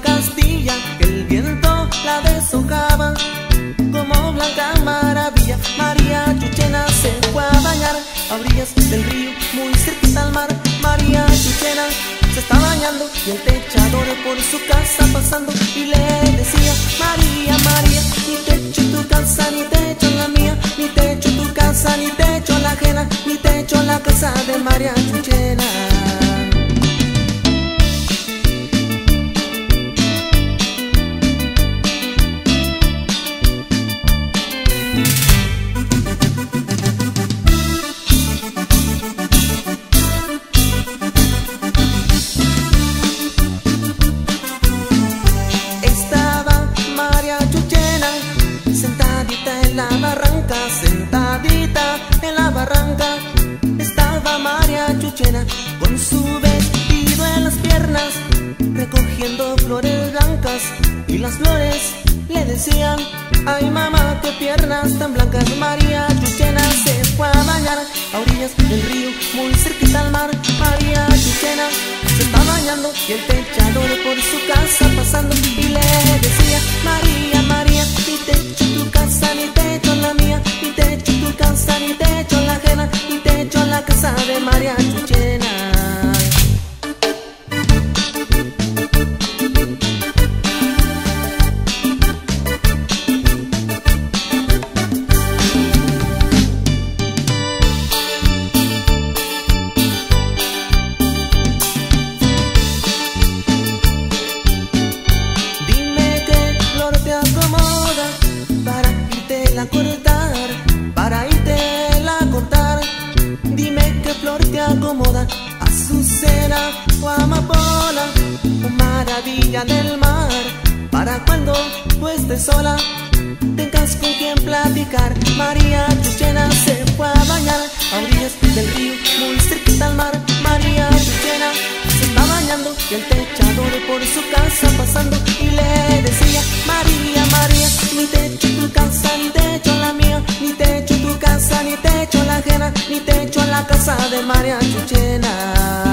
Castilla el viento la deshojaba como blanca maravilla. María Chuchena se fue a bañar a orillas del río, muy cerquita al mar. María Chuchena se está bañando y el techador por su casa pasando y le Chuchena con su vestido en las piernas, recogiendo flores blancas y las flores le decían, ay mamá, qué piernas tan blancas. María Chuchena se fue a bañar a orillas del río, muy cerquita al mar. María Chuchena se está bañando y el techador por su casa pasando y le decía María, María, ni techo maravilla del mar. Para cuando tú estés sola, tengas con quien platicar. María Chuchena se fue a bañar a orillas del río, muy cerquita al mar. María Chuchena se está bañando y el techador por su casa pasando y le decía María, María, ni techo tu casa, ni techo la mía, ni techo tu casa, ni techo la ajena, ni techo la casa de María Chuchena.